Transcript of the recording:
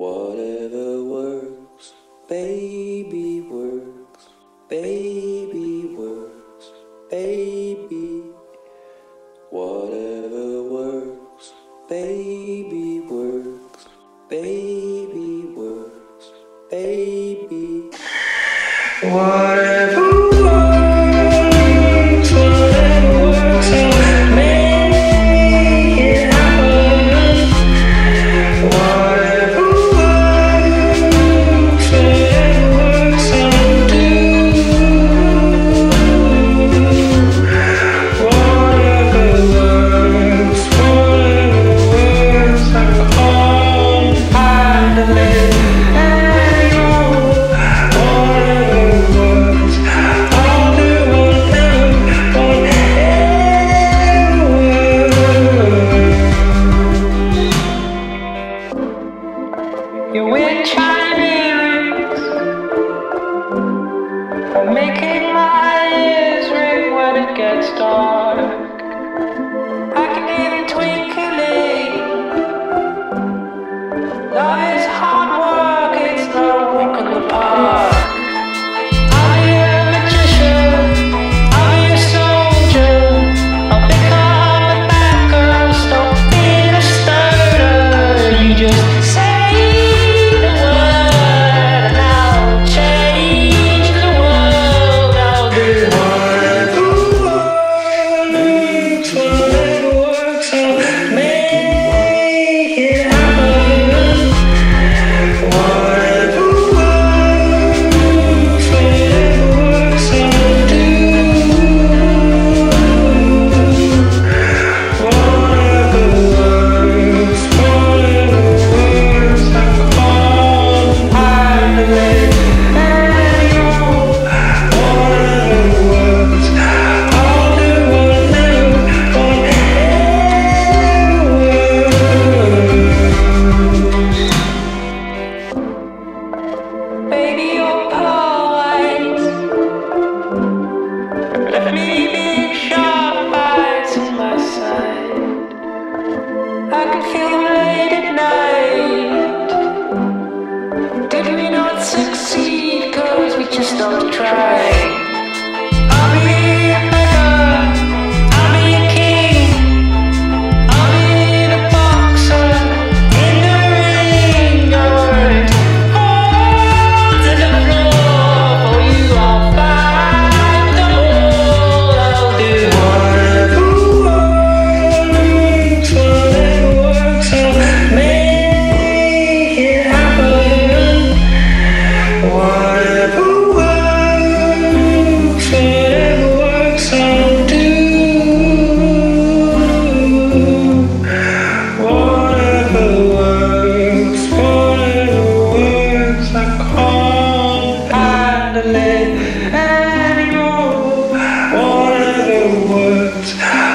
Whatever works, baby works, baby works, baby. Whatever works, baby works, baby works, baby. What? Stop. just don't try. friends.